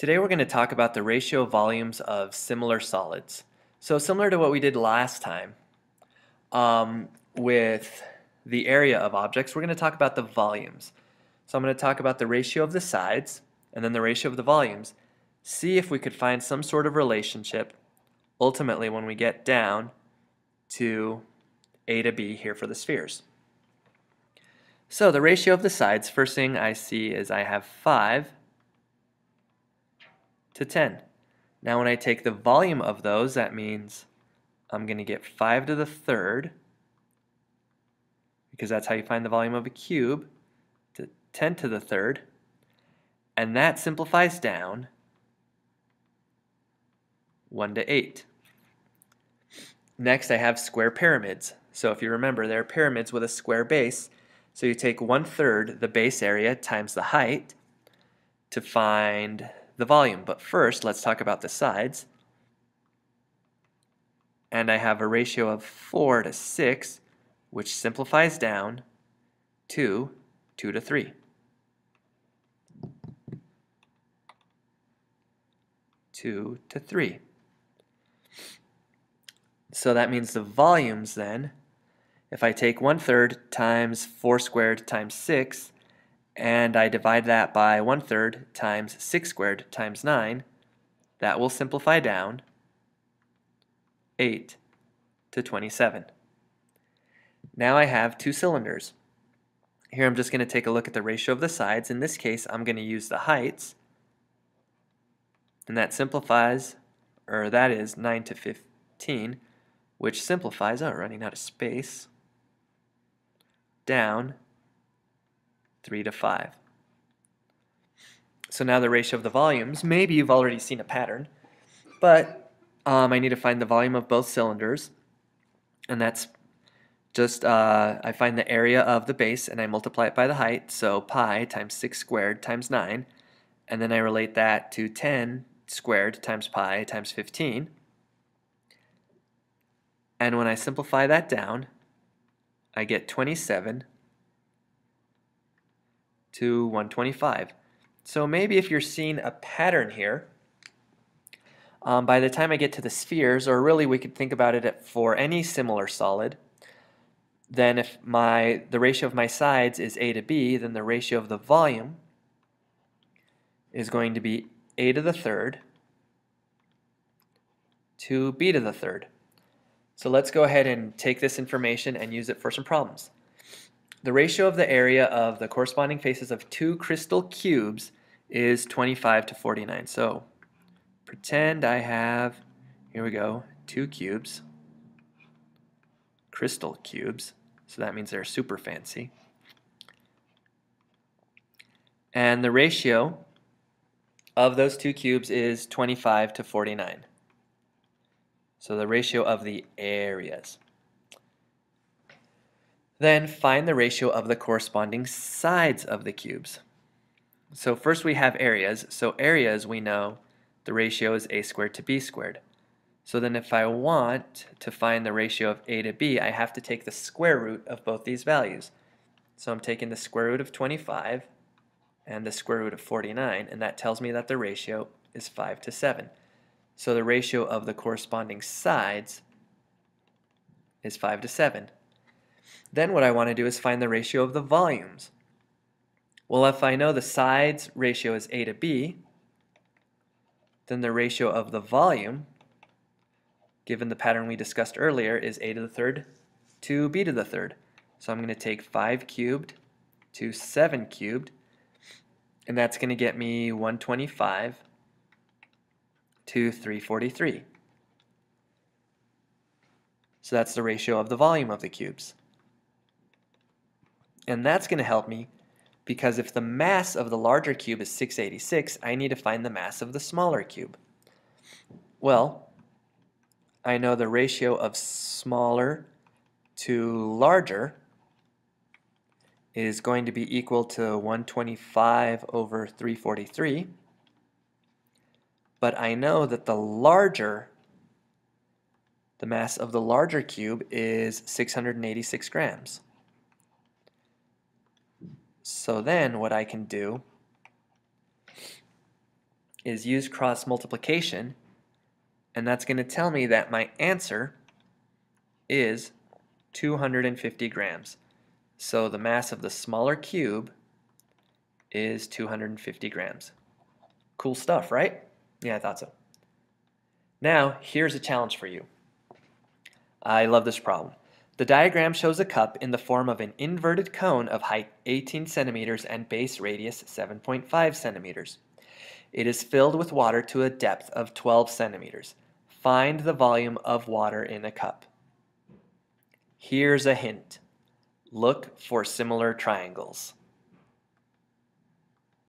Today we're going to talk about the ratio of volumes of similar solids. So similar to what we did last time um, with the area of objects, we're going to talk about the volumes. So I'm going to talk about the ratio of the sides and then the ratio of the volumes. See if we could find some sort of relationship ultimately when we get down to A to B here for the spheres. So the ratio of the sides, first thing I see is I have 5 to 10. Now when I take the volume of those, that means I'm going to get 5 to the third, because that's how you find the volume of a cube, to 10 to the third, and that simplifies down 1 to 8. Next I have square pyramids. So if you remember, they're pyramids with a square base. So you take one third the base area times the height to find the volume. But first, let's talk about the sides. And I have a ratio of 4 to 6, which simplifies down to 2 to 3. 2 to 3. So that means the volumes then, if I take 1 third times 4 squared times 6, and I divide that by 1 third times 6 squared times 9, that will simplify down 8 to 27. Now I have two cylinders. Here I'm just going to take a look at the ratio of the sides. In this case, I'm going to use the heights, and that simplifies, or that is 9 to 15, which simplifies, oh, running out of space, down 3 to 5. So now the ratio of the volumes, maybe you've already seen a pattern, but um, I need to find the volume of both cylinders, and that's just, uh, I find the area of the base and I multiply it by the height, so pi times 6 squared times 9, and then I relate that to 10 squared times pi times 15, and when I simplify that down, I get 27 to 125. So maybe if you're seeing a pattern here, um, by the time I get to the spheres, or really we could think about it for any similar solid, then if my the ratio of my sides is a to b, then the ratio of the volume is going to be a to the third to b to the third. So let's go ahead and take this information and use it for some problems. The ratio of the area of the corresponding faces of two crystal cubes is 25 to 49. So pretend I have, here we go, two cubes, crystal cubes. So that means they're super fancy. And the ratio of those two cubes is 25 to 49. So the ratio of the areas. Then find the ratio of the corresponding sides of the cubes. So first we have areas. So areas we know the ratio is a squared to b squared. So then if I want to find the ratio of a to b, I have to take the square root of both these values. So I'm taking the square root of 25 and the square root of 49, and that tells me that the ratio is 5 to 7. So the ratio of the corresponding sides is 5 to 7. Then what I want to do is find the ratio of the volumes. Well, if I know the sides ratio is A to B, then the ratio of the volume, given the pattern we discussed earlier, is A to the third to B to the third. So I'm going to take 5 cubed to 7 cubed, and that's going to get me 125 to 343. So that's the ratio of the volume of the cubes. And that's going to help me because if the mass of the larger cube is 686, I need to find the mass of the smaller cube. Well, I know the ratio of smaller to larger is going to be equal to 125 over 343. But I know that the larger, the mass of the larger cube is 686 grams. So then what I can do is use cross multiplication, and that's going to tell me that my answer is 250 grams. So the mass of the smaller cube is 250 grams. Cool stuff, right? Yeah, I thought so. Now, here's a challenge for you. I love this problem. The diagram shows a cup in the form of an inverted cone of height 18 centimeters and base radius 7.5 centimeters. It is filled with water to a depth of 12 centimeters. Find the volume of water in a cup. Here's a hint. Look for similar triangles.